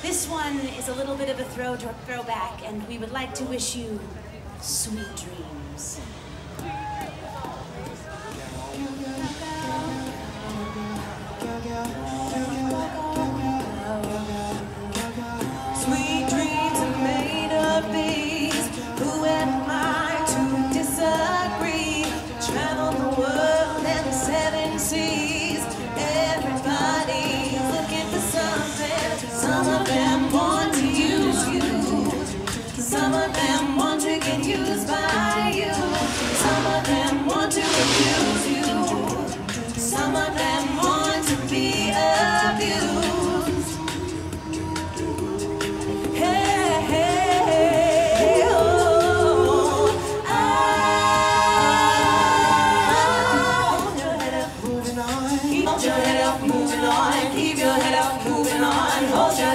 This one is a little bit of a throw throwback, and we would like to wish you sweet dreams. Some of them want to use you. Some of them want to get used by you. Some of them want to abuse you. Some of them want to be abused. Hey, hey, oh, ah. Hold your head up, moving on. Hold your head up, moving on. Keep your head up, moving on. Hold your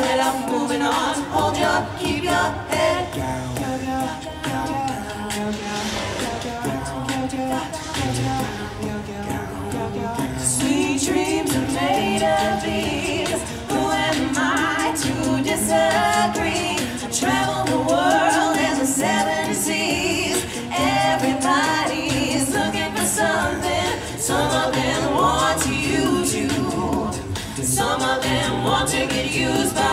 moving on. Hold your, keep your head Sweet dreams are made of these. Who am I to disagree? I travel the world as the seven seas. Everybody's looking for something. Some of them want to use you. Some of them want to get used by.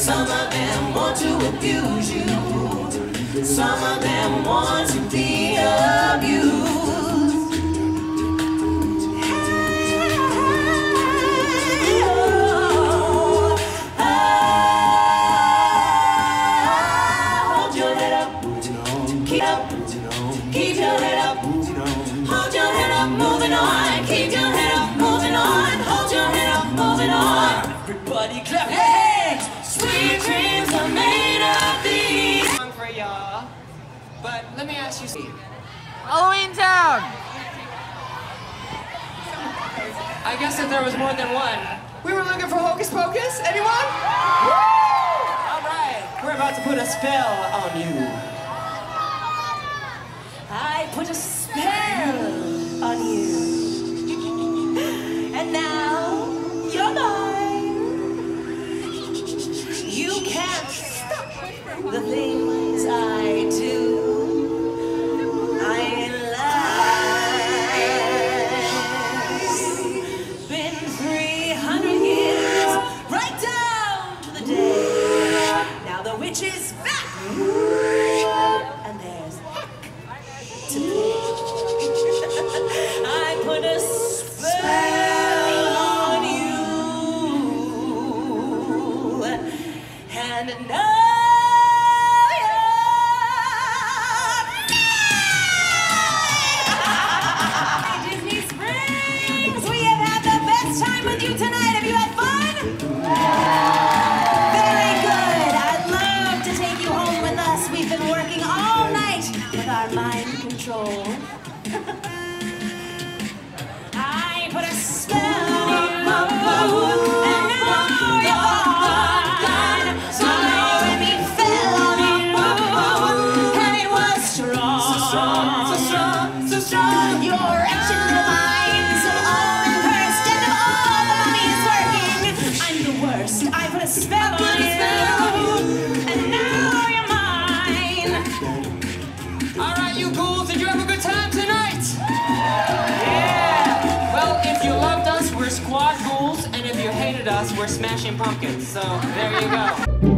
Some of them want to abuse you. Some of them want to be abused. Hey, oh, oh, Hold your head up, keep up, keep your head up. Hold your head up, moving on. Keep your head up, moving on. Hold your head up, moving on. Everybody clap. Hey, let me ask you something. Halloween Town! I guess if there was more than one. We were looking for Hocus Pocus. Anyone? All right. We're about to put a spell on you. I put a spell on you. Us, we're Smashing Pumpkins. So there you go.